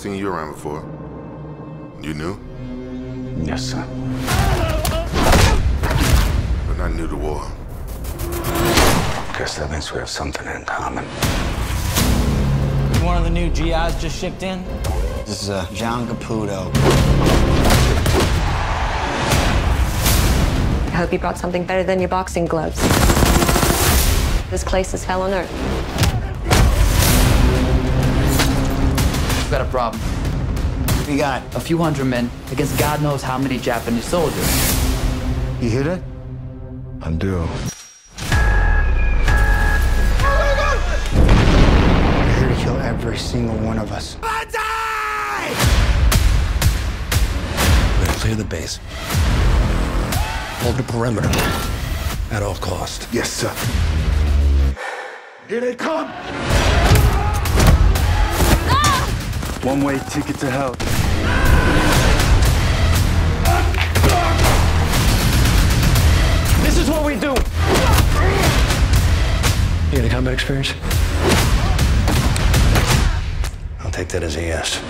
seen you around before. You knew? Yes, sir. But not new to war. Guess that means we have something in common. One of the new GIs just shipped in. This is uh, John Caputo. I hope you brought something better than your boxing gloves. This place is hell on earth. Problem. We got. A few hundred men against God knows how many Japanese soldiers. You hear that? I do. They're here to kill every single one of us. We're gonna clear the base. Hold the perimeter. At all cost. Yes, sir. Here they come! One-way ticket to hell. This is what we do. You got any combat experience? I'll take that as a yes.